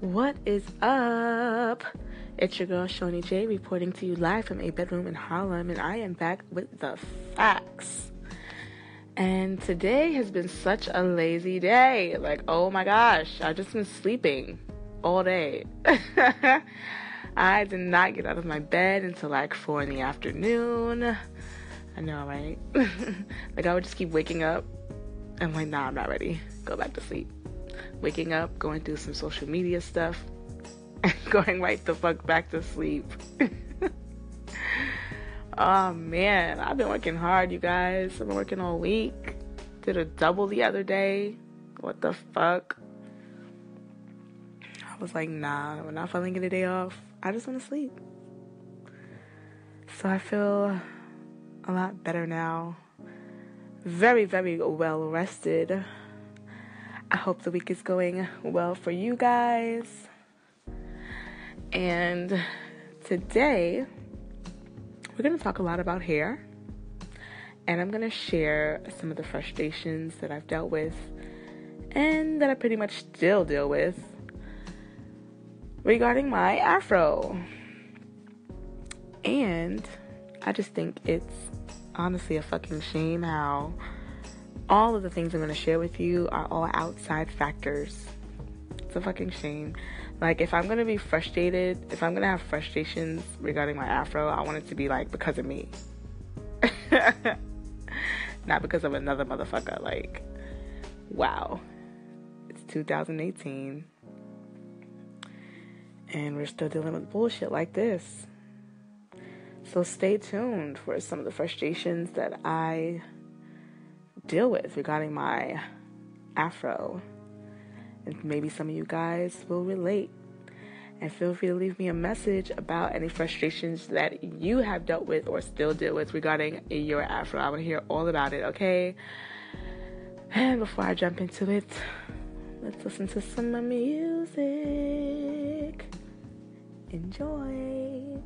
What is up? It's your girl Shawnee Jay reporting to you live from a bedroom in Harlem, and I am back with the facts. And today has been such a lazy day. Like, oh my gosh, I've just been sleeping all day. I did not get out of my bed until like four in the afternoon. I know, right? like, I would just keep waking up. I'm like, nah, I'm not ready. Go back to sleep waking up, going through some social media stuff, and going right the fuck back to sleep. oh man, I've been working hard, you guys. I've been working all week. Did a double the other day. What the fuck? I was like, nah, we're not feeling get a day off. I just want to sleep. So I feel a lot better now. Very, very well rested. I hope the week is going well for you guys. And today, we're going to talk a lot about hair. And I'm going to share some of the frustrations that I've dealt with and that I pretty much still deal with regarding my afro. And I just think it's honestly a fucking shame how all of the things I'm going to share with you are all outside factors. It's a fucking shame. Like, if I'm going to be frustrated, if I'm going to have frustrations regarding my afro, I want it to be like because of me. Not because of another motherfucker. Like, wow. It's 2018. And we're still dealing with bullshit like this. So stay tuned for some of the frustrations that I deal with regarding my afro. And maybe some of you guys will relate. And feel free to leave me a message about any frustrations that you have dealt with or still deal with regarding your afro. I want to hear all about it, okay? And before I jump into it, let's listen to some music. Enjoy.